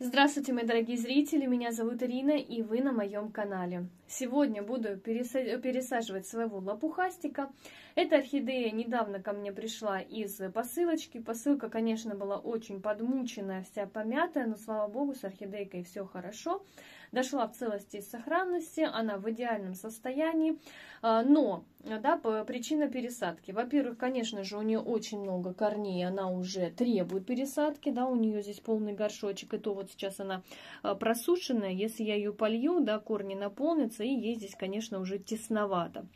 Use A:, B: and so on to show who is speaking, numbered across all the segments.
A: Здравствуйте, мои дорогие зрители, меня зовут Ирина, и вы на моем канале. Сегодня буду пересаживать своего лопухастика. Эта орхидея недавно ко мне пришла из посылочки. Посылка, конечно, была очень подмученная, вся помятая, но, слава богу, с орхидейкой все хорошо. Дошла в целости и сохранности, она в идеальном состоянии. А, но, да, причина пересадки. Во-первых, конечно же, у нее очень много корней, она уже требует пересадки, да, у нее здесь полный горшочек, и то вот сейчас она а, просушенная. Если я ее полью, да, корни наполнятся, и ей здесь, конечно, уже тесновато.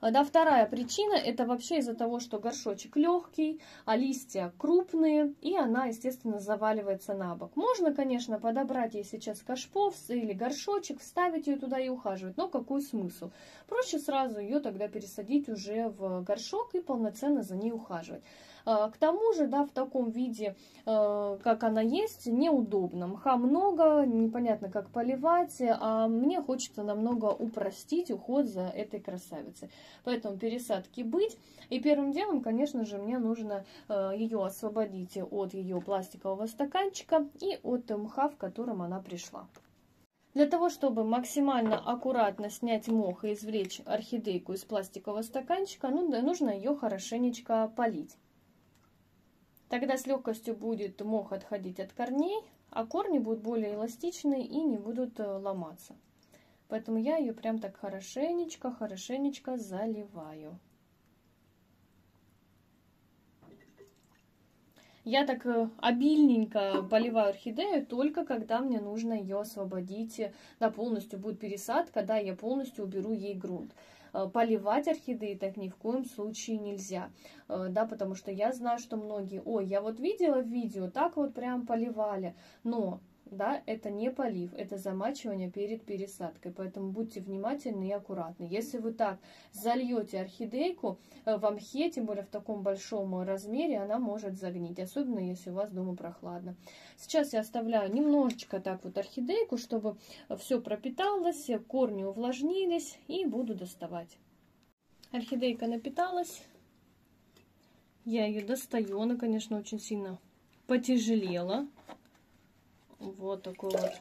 A: Э, да, вторая причина это вообще из-за того, что горшочек легкий, а листья крупные, и она, естественно, заваливается на бок. Можно, конечно, подобрать ей сейчас кашпов или горшочек, вставить ее туда и ухаживать, но какой смысл? Проще сразу ее тогда пересадить уже в горшок и полноценно за ней ухаживать. А, к тому же, да, в таком виде, а, как она есть, неудобно. Мха много, непонятно, как поливать, а мне хочется намного упростить уход за этой красавицей. Поэтому пересадки быть. И первым делом, конечно же, мне нужно а, ее освободить от ее пластикового стаканчика и от мха, в котором она пришла. Для того, чтобы максимально аккуратно снять мох и извлечь орхидейку из пластикового стаканчика, ну, нужно ее хорошенечко полить. Тогда с легкостью будет мох отходить от корней, а корни будут более эластичные и не будут э, ломаться. Поэтому я ее прям так хорошенечко, хорошенечко заливаю. Я так э, обильненько поливаю орхидею только когда мне нужно ее освободить, да, полностью будет пересадка, да, я полностью уберу ей грунт. Э, поливать орхидеи так ни в коем случае нельзя, э, да, потому что я знаю, что многие, ой, я вот видела видео, так вот прям поливали, но да, это не полив, это замачивание перед пересадкой, поэтому будьте внимательны и аккуратны. Если вы так зальете орхидейку э, в мхе, тем более в таком большом размере, она может загнить, особенно если у вас дома прохладно. Сейчас я оставляю немножечко так вот орхидейку, чтобы все пропиталось, корни увлажнились и буду доставать. Орхидейка напиталась, я ее достаю, она, конечно, очень сильно потяжелела. Вот такой вот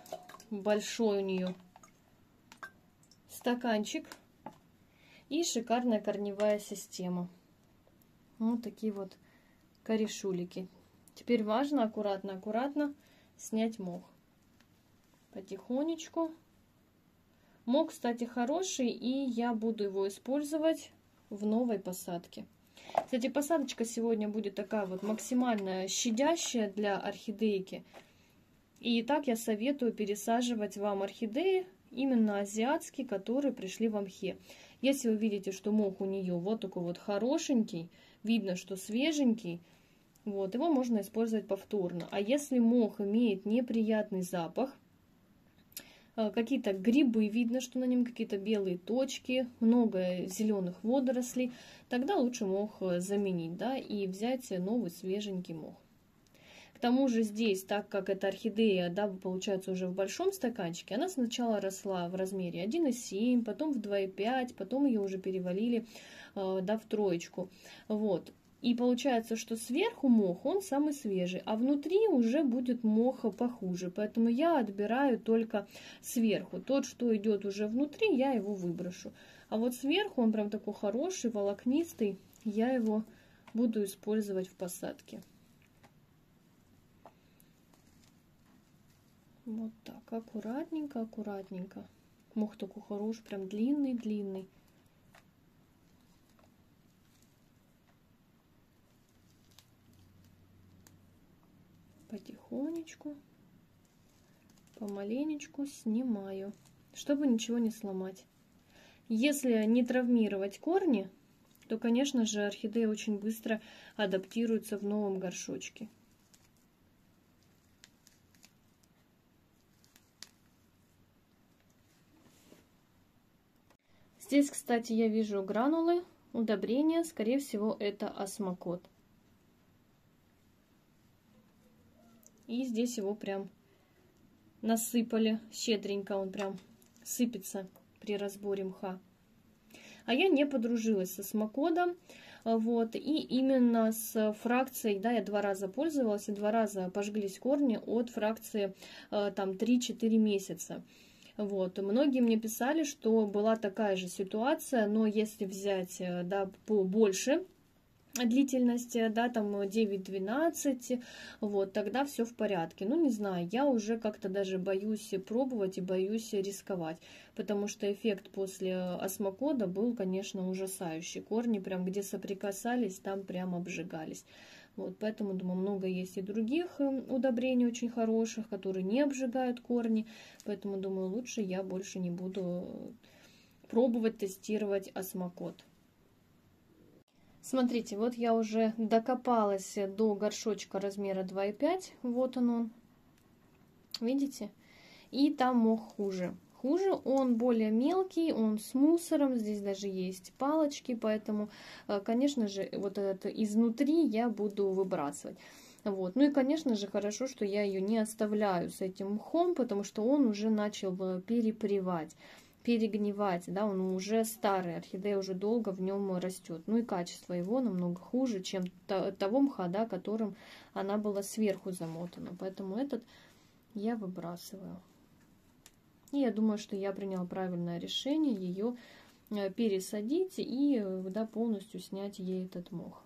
A: большой у нее стаканчик. И шикарная корневая система. Вот такие вот корешулики. Теперь важно аккуратно-аккуратно снять мох. Потихонечку. Мох, кстати, хороший, и я буду его использовать в новой посадке. Кстати, посадочка сегодня будет такая вот максимально щадящая для орхидейки. И так я советую пересаживать вам орхидеи, именно азиатские, которые пришли в мхе. Если вы видите, что мох у нее вот такой вот хорошенький, видно, что свеженький, вот, его можно использовать повторно. А если мох имеет неприятный запах, э, какие-то грибы, видно, что на нем какие-то белые точки, много зеленых водорослей, тогда лучше мох э, заменить, да, и взять новый свеженький мох. К тому же здесь, так как эта орхидея, да, получается уже в большом стаканчике, она сначала росла в размере 1,7, потом в 2,5, потом ее уже перевалили, э, да, в троечку. Вот. И получается, что сверху мох, он самый свежий, а внутри уже будет мох похуже. Поэтому я отбираю только сверху. Тот, что идет уже внутри, я его выброшу. А вот сверху он прям такой хороший, волокнистый, я его буду использовать в посадке. Вот так, аккуратненько, аккуратненько. Мох такой хороший, прям длинный-длинный. Потихонечку, помаленечку снимаю, чтобы ничего не сломать. Если не травмировать корни, то, конечно же, орхидея очень быстро адаптируется в новом горшочке. Здесь, кстати, я вижу гранулы, удобрения. Скорее всего, это осмокот. И здесь его прям насыпали щедренько. Он прям сыпется при разборе мха. А я не подружилась со смокодом. Вот, и именно с фракцией, да, я два раза пользовалась, и два раза пожглись корни от фракции э, там 3-4 месяца. Вот. Многие мне писали, что была такая же ситуация, но если взять э, да, побольше, длительности, да, там 9-12, вот, тогда все в порядке. Ну, не знаю, я уже как-то даже боюсь пробовать и боюсь рисковать, потому что эффект после осмокода был, конечно, ужасающий. Корни прям где соприкасались, там прям обжигались. Вот, поэтому, думаю, много есть и других э, удобрений очень хороших, которые не обжигают корни. Поэтому, думаю, лучше я больше не буду пробовать тестировать осмокот. Смотрите, вот я уже докопалась до горшочка размера 2,5. Вот он он. Видите? И там мох хуже хуже. Он более мелкий, он с мусором, здесь даже есть палочки, поэтому, э, конечно же, вот это изнутри я буду выбрасывать. Вот. Ну и, конечно же, хорошо, что я ее не оставляю с этим мхом, потому что он уже начал э, перепревать перегнивать, да, он уже старый, орхидея уже долго в нем растет. Ну и качество его намного хуже, чем того мха, да, которым она была сверху замотана. Поэтому этот я выбрасываю. И я думаю, что я приняла правильное решение ее э, пересадить и э, да, полностью снять ей этот мох.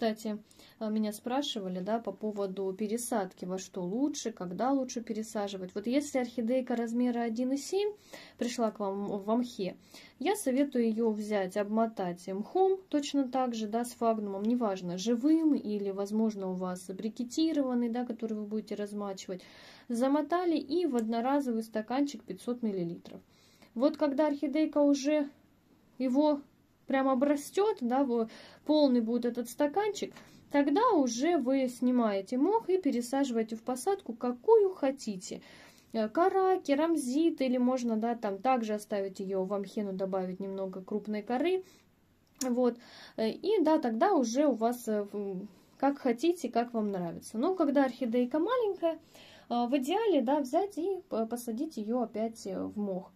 A: Кстати, а, меня спрашивали, да, по поводу пересадки, во что лучше, когда лучше пересаживать. Вот если орхидейка размера 1,7 пришла к вам в мхе, я советую ее взять, обмотать мхом, точно так же, да, с фагнумом, неважно, живым или, возможно, у вас брикетированный, да, который вы будете размачивать, замотали и в одноразовый стаканчик 500 мл. Вот когда орхидейка уже его прям обрастет, да, полный будет этот стаканчик, Тогда уже вы снимаете мох и пересаживаете в посадку, какую хотите. Э, кора, керамзит, или можно, да, там также оставить ее в амхену, добавить немного крупной коры. Вот, э, и да, тогда уже у вас э, как хотите, как вам нравится. Но когда орхидейка маленькая, в идеале, да, взять и посадить ее опять в мох.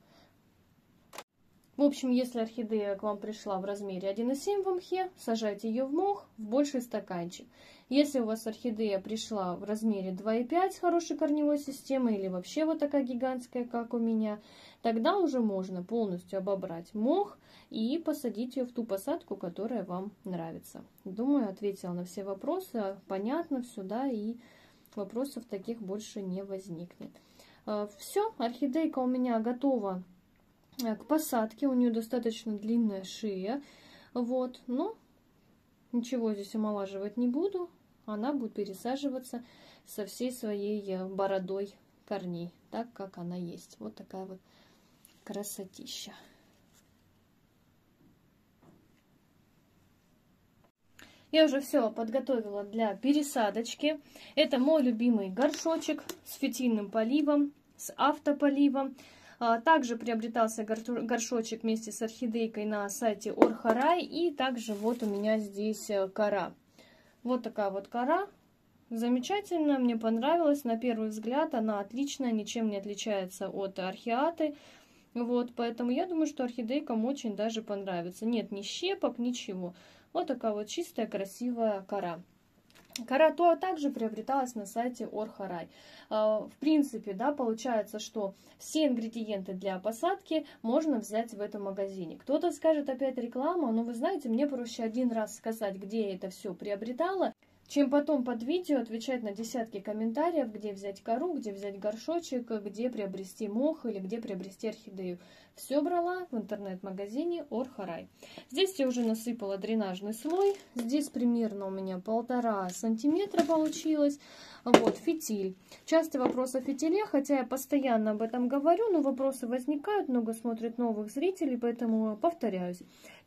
A: В общем, если орхидея к вам пришла в размере 1,7 в мхе, сажайте ее в мох в больший стаканчик. Если у вас орхидея пришла в размере 2,5 с хорошей корневой системой или вообще вот такая гигантская, как у меня, тогда уже можно полностью обобрать мох и посадить ее в ту посадку, которая вам нравится. Думаю, ответила на все вопросы, понятно все, да, и вопросов таких больше не возникнет. Э, все, орхидейка у меня готова к посадке. У нее достаточно длинная шея. Вот, но ничего здесь омолаживать не буду. Она будет пересаживаться со всей своей э, бородой корней, так как она есть. Вот такая вот красотища. Я уже все подготовила для пересадочки. Это мой любимый горшочек с фитильным поливом, с автополивом. А, также приобретался горшочек вместе с орхидейкой на сайте Орхарай. И также вот у меня здесь э, кора. Вот такая вот кора. Замечательно, мне понравилась. На первый взгляд она отличная, ничем не отличается от орхиаты. Вот, поэтому я думаю, что орхидейкам очень даже понравится. Нет ни щепок, ничего. Вот такая вот чистая, красивая кора. Карато также приобреталась на сайте Орхарай. А, в принципе, да, получается, что все ингредиенты для посадки можно взять в этом магазине. Кто-то скажет опять реклама, но вы знаете, мне проще один раз сказать, где я это все приобретала, чем потом под видео отвечать на десятки комментариев, где взять кору, где взять горшочек, где приобрести мох или где приобрести орхидею. Все брала в интернет-магазине Орхарай. Здесь я уже насыпала дренажный слой. Здесь примерно у меня полтора сантиметра получилось. Вот, фитиль. Частый вопрос о фитиле, хотя я постоянно об этом говорю, но вопросы возникают, много смотрит новых зрителей, поэтому повторяюсь.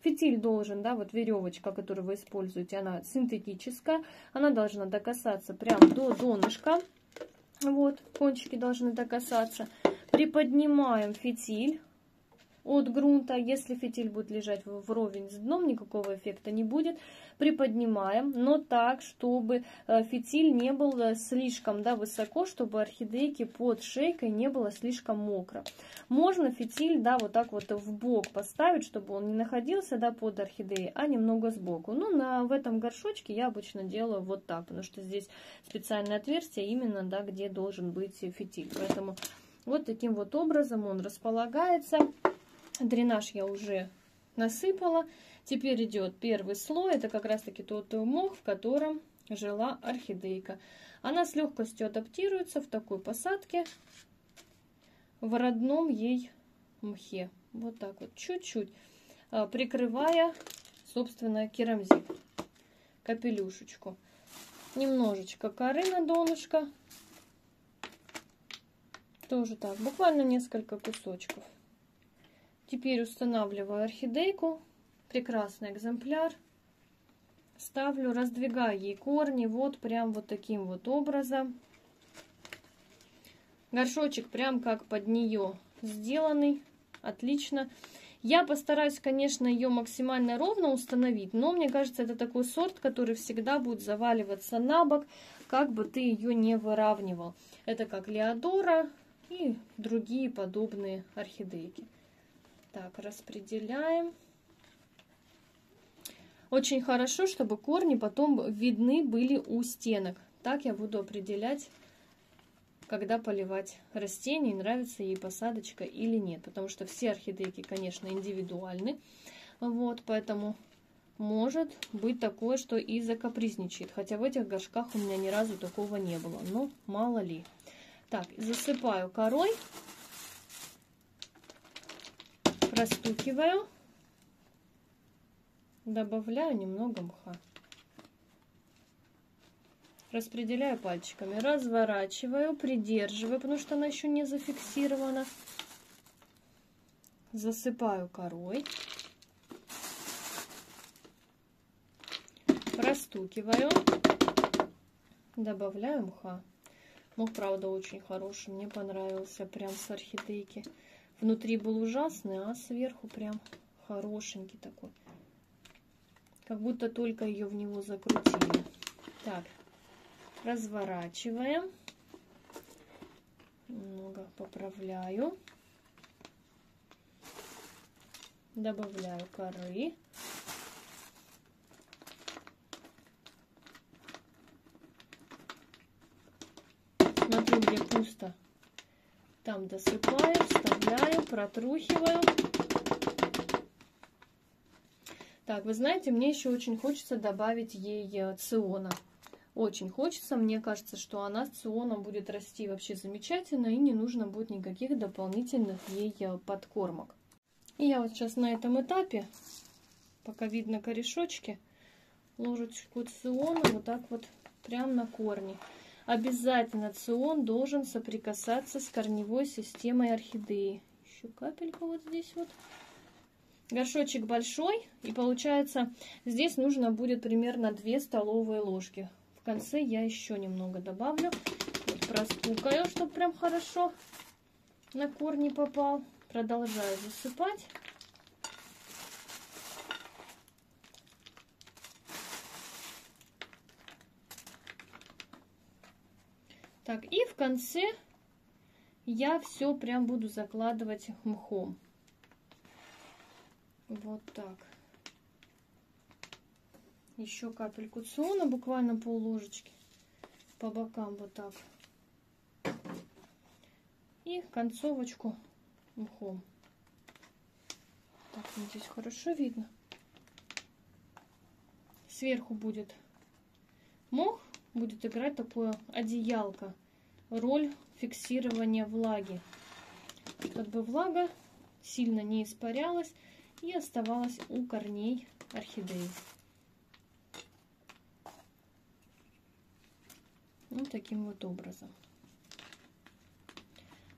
A: Фитиль должен, да, вот веревочка, которую вы используете, она синтетическая, она должна докасаться прям до донышка. Вот, кончики должны докасаться. Приподнимаем фитиль от грунта. Если фитиль будет лежать вровень с дном, никакого эффекта не будет. Приподнимаем, но так, чтобы э, фитиль не был э, слишком да, высоко, чтобы орхидейки под шейкой не было слишком мокро. Можно фитиль да, вот так вот в бок поставить, чтобы он не находился да, под орхидеей, а немного сбоку. Ну, на, в этом горшочке я обычно делаю вот так, потому что здесь специальное отверстие именно, да, где должен быть фитиль. Поэтому вот таким вот образом он располагается. Дренаж я уже насыпала. Теперь идет первый слой. Это как раз таки тот мох, в котором жила орхидейка. Она с легкостью адаптируется в такой посадке в родном ей мхе. Вот так вот, чуть-чуть, а, прикрывая, собственно, керамзит, капелюшечку. Немножечко коры на донышко. Тоже так, буквально несколько кусочков. Теперь устанавливаю орхидейку. Прекрасный экземпляр. Ставлю, раздвигаю ей корни вот прям вот таким вот образом. Горшочек прям как под нее сделанный. Отлично. Я постараюсь, конечно, ее максимально ровно установить, но мне кажется, это такой сорт, который всегда будет заваливаться на бок, как бы ты ее не выравнивал. Это как Леодора, и другие подобные орхидейки. Так, распределяем. Очень хорошо, чтобы корни потом видны были у стенок. Так я буду определять, когда поливать растение, нравится ей посадочка или нет. Потому что все орхидейки, конечно, индивидуальны. Вот, поэтому может быть такое, что и закапризничает. Хотя в этих горшках у меня ни разу такого не было. Но мало ли. Так, засыпаю корой. Простукиваю. Добавляю немного мха. Распределяю пальчиками. Разворачиваю, придерживаю, потому что она еще не зафиксирована. Засыпаю корой. Простукиваю. Добавляю мха. Мох, правда, очень хороший. Мне понравился прям с орхидейки. Внутри был ужасный, а сверху прям хорошенький такой. Как будто только ее в него закрутили. Так, разворачиваем. Немного поправляю. Добавляю коры. смотрю, где пусто. Там досыпаю, вставляю, протрухиваю. Так, вы знаете, мне еще очень хочется добавить ей э, циона. Очень хочется. Мне кажется, что она с ционом будет расти вообще замечательно. И не нужно будет никаких дополнительных ей э, подкормок. И я вот сейчас на этом этапе, пока видно корешочки, ложечку циона вот так вот прям на корни. Обязательно цион должен соприкасаться с корневой системой орхидеи. Еще капельку вот здесь вот. Горшочек большой, и получается, здесь нужно будет примерно 2 столовые ложки. В конце я еще немного добавлю. Вот простукаю, чтобы прям хорошо на корни попал. Продолжаю засыпать. Так, и в конце я все прям буду закладывать мхом. Вот так. Еще капельку циона, буквально пол ложечки по бокам вот так. И концовочку мхом. Так, здесь хорошо видно. Сверху будет будет играть такое одеялко, роль фиксирования влаги. Чтобы влага сильно не испарялась и оставалась у корней орхидеи. Вот таким вот образом.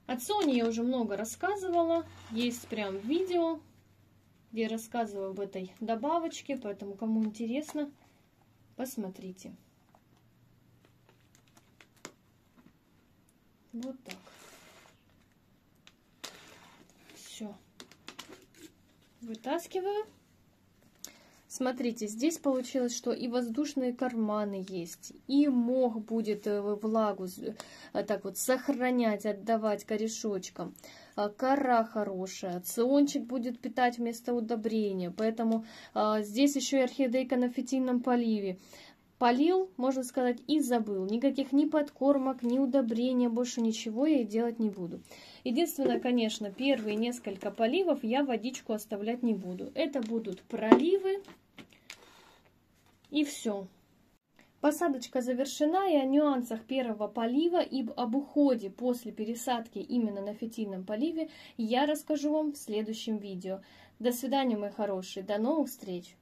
A: О Соне я уже много рассказывала. Есть прям видео, где я рассказываю об этой добавочке. Поэтому, кому интересно, посмотрите. Вот так. Все. Вытаскиваю. Смотрите, здесь получилось, что и воздушные карманы есть, и мох будет э, влагу э, так вот сохранять, отдавать корешочкам. А, кора хорошая, циончик будет питать вместо удобрения, поэтому а, здесь еще и орхидейка на фитильном поливе. Полил, можно сказать, и забыл. Никаких ни подкормок, ни удобрения, больше ничего я делать не буду. Единственное, конечно, первые несколько поливов я водичку оставлять не буду. Это будут проливы и все. Посадочка завершена, и о нюансах первого полива и об уходе после пересадки именно на фитильном поливе я расскажу вам в следующем видео. До свидания, мои хорошие, до новых встреч!